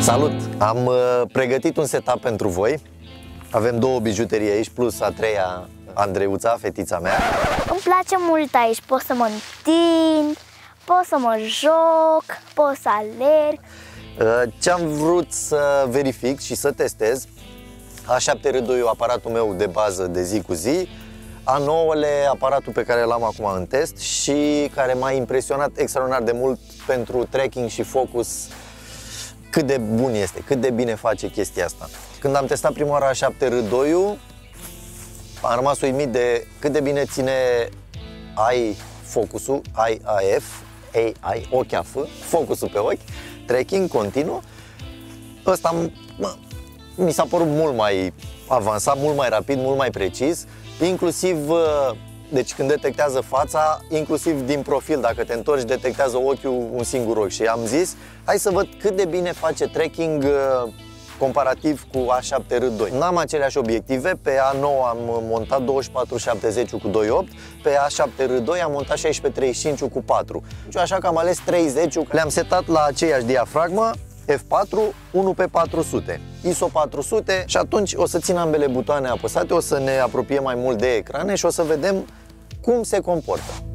Salut! Am uh, pregătit un setup pentru voi. Avem două bijuterii aici, plus a treia, Andreuța, fetița mea. Îmi place mult aici, pot să mă întind, pot să mă joc, pot să alerg. Uh, ce am vrut să verific și să testez, A7R2 aparatul meu de bază de zi cu zi, A9-le aparatul pe care l-am acum în test și care m-a impresionat extraordinar de mult pentru tracking și focus cât de bun este, cât de bine face chestia asta. Când am testat prima oară A7R2, am rămas uimit de cât de bine ține ai focusul, ai AF, AI, ochi AF, focusul pe ochi, tracking continuu. Ăsta mă, mi s-a părut mult mai avansat, mult mai rapid, mult mai precis, inclusiv uh, deci când detectează fața, inclusiv din profil, dacă te întorci, detectează ochiul un singur ochi. Și am zis, hai să văd cât de bine face tracking uh, comparativ cu A7R2. N-am aceleași obiective, pe A9 am montat 24-70 cu 2.8, pe A7R2 am montat 16-35 cu 4. Așa că am ales 30, le-am setat la aceeași diafragmă, F4, 1 pe 400, ISO 400 și atunci o să țin ambele butoane apăsate, o să ne apropiem mai mult de ecrane și o să vedem cum se comportă.